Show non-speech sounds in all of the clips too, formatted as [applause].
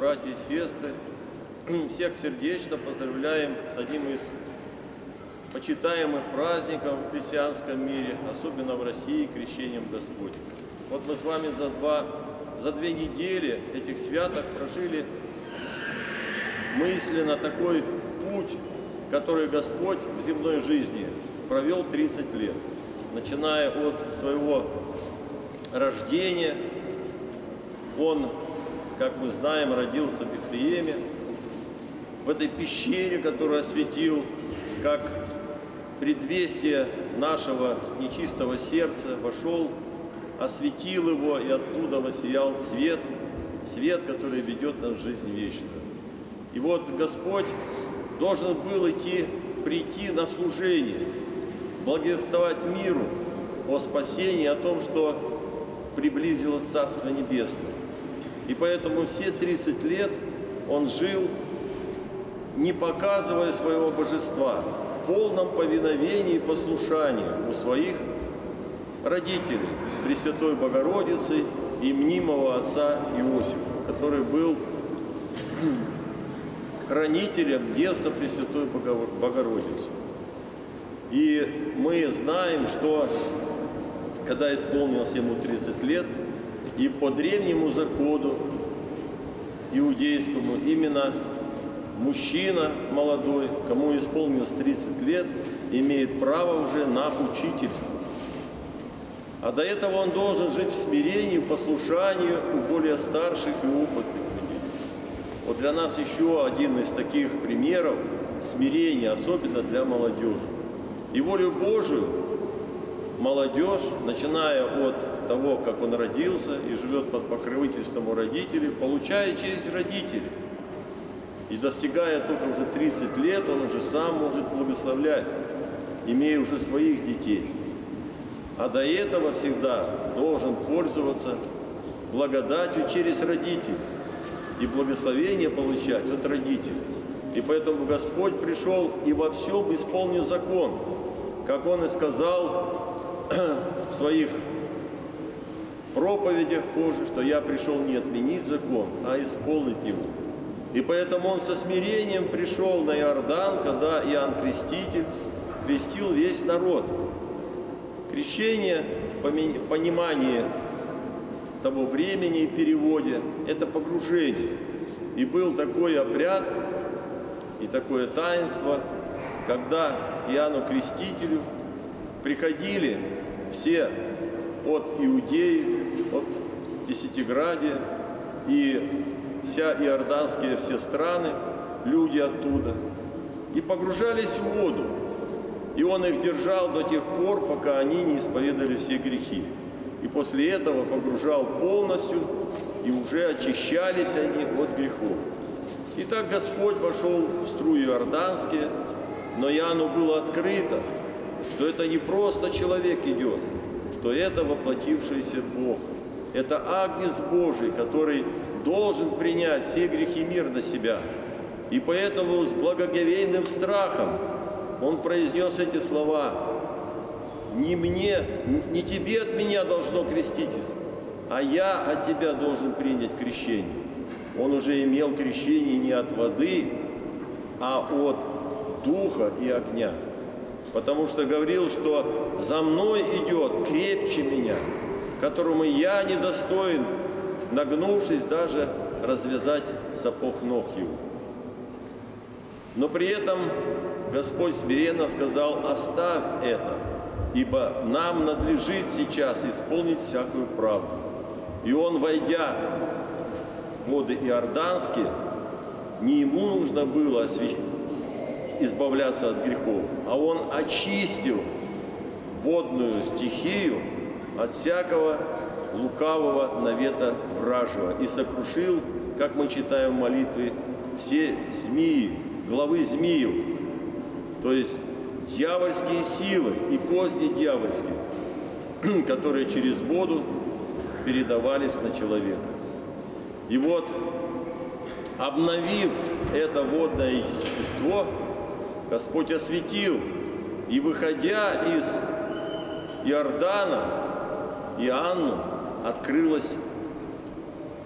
братья и сестры, всех сердечно поздравляем с одним из почитаемых праздников в христианском мире, особенно в России, крещением Господним. Вот мы с вами за, два, за две недели этих святок прожили мысленно такой путь, который Господь в земной жизни провел 30 лет, начиная от своего рождения. Он, как мы знаем, родился в Вифлееме, в этой пещере, которую осветил как предвестие нашего нечистого сердца, вошел, осветил его, и оттуда воссиял свет, свет, который ведет нас в жизнь вечную. И вот Господь должен был идти, прийти на служение, благовествовать миру о спасении, о том, что приблизилось Царство Небесное. И поэтому все 30 лет он жил, не показывая своего божества, полном повиновении и послушании у своих родителей, Пресвятой Богородицы и мнимого отца Иосифа, который был хранителем девства Пресвятой Богородицы. И мы знаем, что когда исполнилось ему 30 лет, и по древнему закону иудейскому именно мужчина молодой, кому исполнилось 30 лет, имеет право уже на учительство. А до этого он должен жить в смирении, в послушании у более старших и опытных людей. Вот для нас еще один из таких примеров смирения, особенно для молодежи. И волю Божию молодежь, начиная от того, как он родился и живет под покровительством у родителей, получает через родителей – и достигая только уже 30 лет, он уже сам может благословлять, имея уже своих детей. А до этого всегда должен пользоваться благодатью через родителей и благословение получать от родителей. И поэтому Господь пришел и во всем исполнил закон, как Он и сказал [clears throat] в своих проповедях позже, что я пришел не отменить закон, а исполнить его. И поэтому он со смирением пришел на Иордан, когда Иоанн Креститель крестил весь народ. Крещение, в понимании того времени и переводе, это погружение. И был такой обряд и такое таинство, когда Иоанну Крестителю приходили все от Иудеи, от Десятиградия и вся иорданские все страны, люди оттуда, и погружались в воду. И он их держал до тех пор, пока они не исповедали все грехи. И после этого погружал полностью, и уже очищались они от грехов. И так Господь вошел в струи иорданские, но Иоанну было открыто, что это не просто человек идет, что это воплотившийся Бог. Это Агнец Божий, который должен принять все грехи мир на себя. И поэтому с благоговейным страхом он произнес эти слова. Не мне, не тебе от меня должно креститесь, а я от тебя должен принять крещение. Он уже имел крещение не от воды, а от духа и огня. Потому что говорил, что за мной идет крепче меня, которому я недостоин нагнувшись даже развязать сапог ног его. Но при этом Господь смиренно сказал, оставь это, ибо нам надлежит сейчас исполнить всякую правду. И он, войдя в воды Иорданские, не ему нужно было избавляться от грехов, а он очистил водную стихию от всякого лукавого навета вражего и сокрушил, как мы читаем в молитве, все змеи, главы змеев, то есть дьявольские силы и козни дьявольские, [clears throat] которые через воду передавались на человека. И вот, обновив это водное естество, Господь осветил, и выходя из Иордана, Иоанну открылась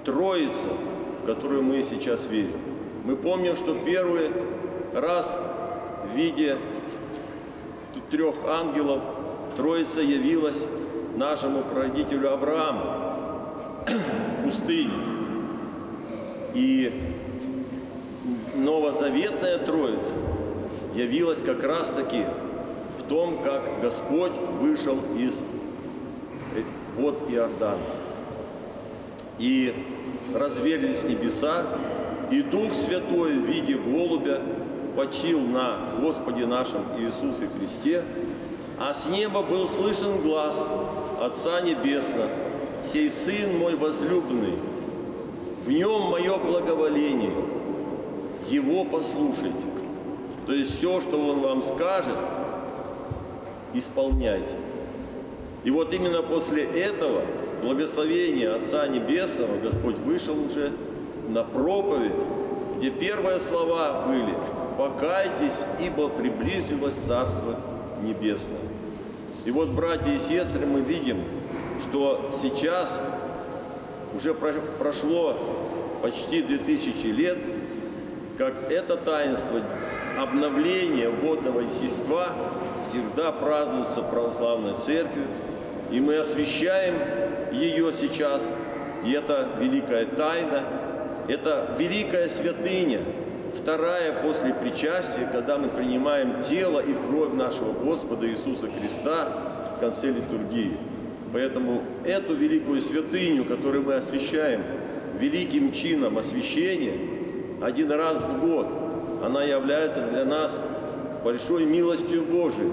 Троица, в которую мы сейчас верим. Мы помним, что первый раз в виде трех ангелов Троица явилась нашему прародителю Аврааму в пустыне. И новозаветная Троица явилась как раз-таки в том, как Господь вышел из вод Иордана. И разверзлись небеса, и Дух Святой в виде голубя почил на Господе нашем Иисусе Христе, а с неба был слышен глаз Отца Небесного, «Сей Сын мой возлюбленный, в нем мое благоволение, его послушайте». То есть все, что Он вам скажет, исполняйте. И вот именно после этого благословения Отца Небесного Господь вышел уже на проповедь, где первые слова были «Покайтесь, ибо приблизилось Царство Небесное». И вот, братья и сестры, мы видим, что сейчас уже прошло почти 2000 лет, как это таинство обновления водного естества всегда празднуется в православной церкви, и мы освещаем ее сейчас, и это великая тайна, это великая святыня, вторая после причастия, когда мы принимаем тело и кровь нашего Господа Иисуса Христа в конце литургии. Поэтому эту великую святыню, которую мы освящаем великим чином освящения, один раз в год, она является для нас большой милостью Божией.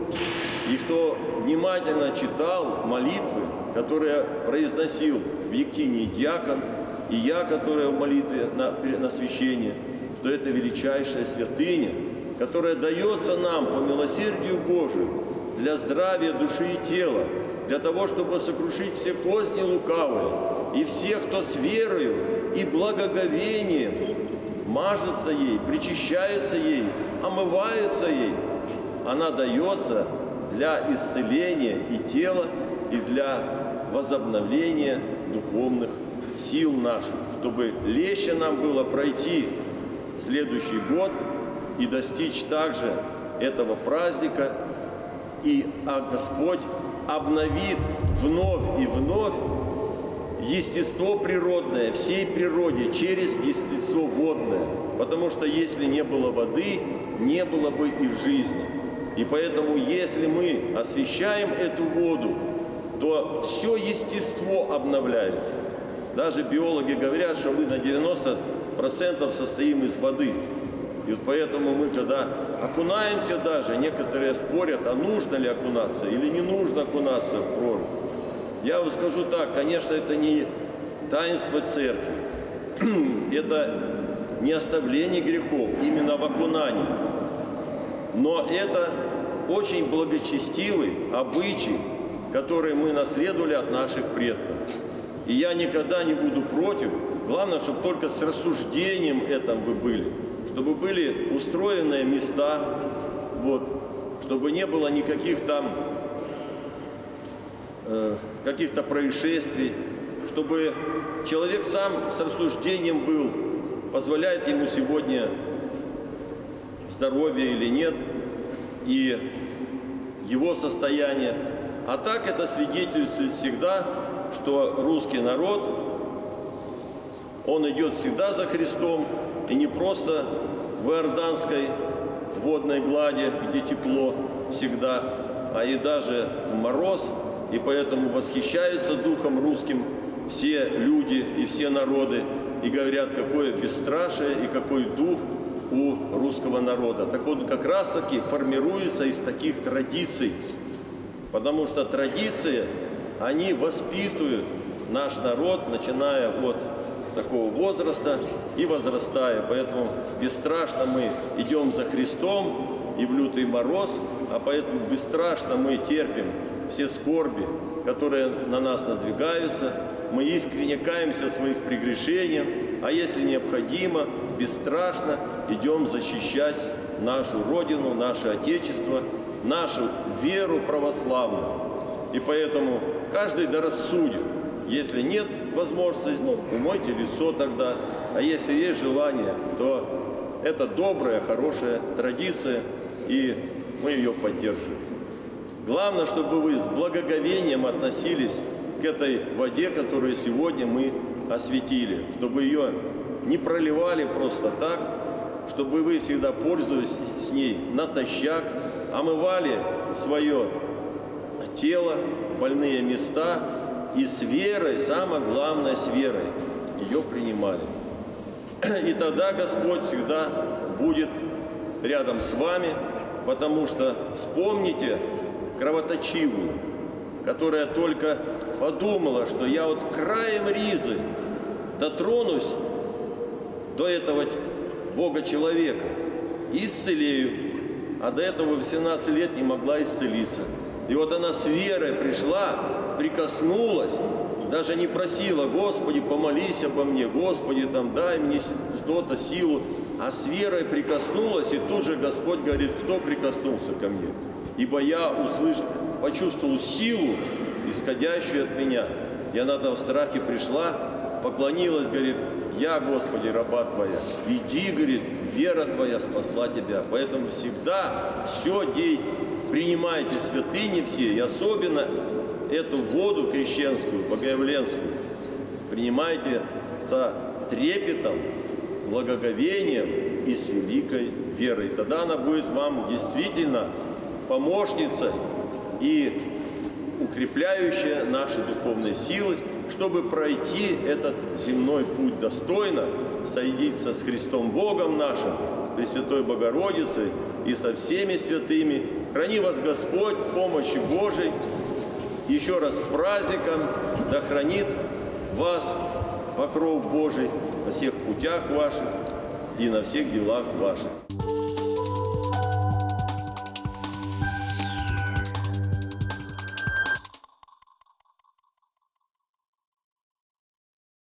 И кто внимательно читал молитвы, которые произносил в Ектине диакон, и я, которая в молитве на, на священие, что это величайшая святыня, которая дается нам по милосердию Божию для здравия души и тела, для того, чтобы сокрушить все козни лукавые, и всех, кто с верою и благоговением мажется ей, причащается ей, омывается ей, она дается для исцеления и тела, и для возобновления духовных сил наших, чтобы легче нам было пройти следующий год и достичь также этого праздника, и а Господь обновит вновь и вновь естество природное всей природе через естество водное. Потому что если не было воды, не было бы и жизни. И поэтому, если мы освещаем эту воду, то все естество обновляется. Даже биологи говорят, что мы на 90% состоим из воды. И вот поэтому мы, когда окунаемся даже, некоторые спорят, а нужно ли окунаться или не нужно окунаться в прорубь. Я вам скажу так, конечно, это не таинство церкви, [clears throat] это не оставление грехов, именно в окунании. Но это очень благочестивый обычай, который мы наследовали от наших предков. И я никогда не буду против. Главное, чтобы только с рассуждением этом вы были. Чтобы были устроенные места, вот, чтобы не было никаких там каких-то происшествий, чтобы человек сам с рассуждением был, позволяет ему сегодня здоровье или нет, и его состояние. А так это свидетельствует всегда, что русский народ, он идет всегда за Христом, и не просто в Иорданской водной глади, где тепло всегда, а и даже в мороз, и поэтому восхищаются духом русским все люди и все народы, и говорят, какое бесстрашие и какой дух у русского народа. Так он как раз-таки формируется из таких традиций, потому что традиции они воспитывают наш народ, начиная от такого возраста и возрастая. Поэтому бесстрашно мы идем за Христом и в лютый мороз, а поэтому бесстрашно мы терпим все скорби, которые на нас надвигаются. Мы искренне каемся своих прегрешениях, а если необходимо, бесстрашно идем защищать нашу Родину, наше Отечество, нашу веру православную. И поэтому каждый да рассудит, Если нет возможности, ну, умойте лицо тогда. А если есть желание, то это добрая, хорошая традиция, и мы ее поддерживаем. Главное, чтобы вы с благоговением относились к этой воде, которую сегодня мы осветили, чтобы ее не проливали просто так, чтобы вы всегда пользовались с ней натощак, омывали свое тело, больные места и с верой, самое главное, с верой ее принимали. [clears throat] И тогда Господь всегда будет рядом с вами, потому что вспомните кровоточивую, которая только подумала, что я вот краем ризы дотронусь до этого Бога-человека и исцелею. А до этого в 17 лет не могла исцелиться. И вот она с верой пришла, прикоснулась, даже не просила, Господи, помолись обо мне, Господи, там, дай мне что-то, силу, а с верой прикоснулась, и тут же Господь говорит, кто прикоснулся ко мне? Ибо я услышал, почувствовал силу, исходящую от меня. И она там в страхе пришла, поклонилась, говорит, я, Господи, раба Твоя, иди, говорит, вера Твоя спасла Тебя. Поэтому всегда все принимайте святыни все, и особенно эту воду крещенскую, богоявленскую, принимайте со трепетом, благоговением и с великой верой. Тогда она будет вам действительно помощницей и укрепляющая наши духовные силы, чтобы пройти этот земной путь достойно, соединиться с Христом Богом нашим, с Пресвятой Богородицей и со всеми святыми. Храни вас Господь, помощи Божией. Еще раз с праздником, да хранит вас покров Божий на всех путях ваших и на всех делах ваших.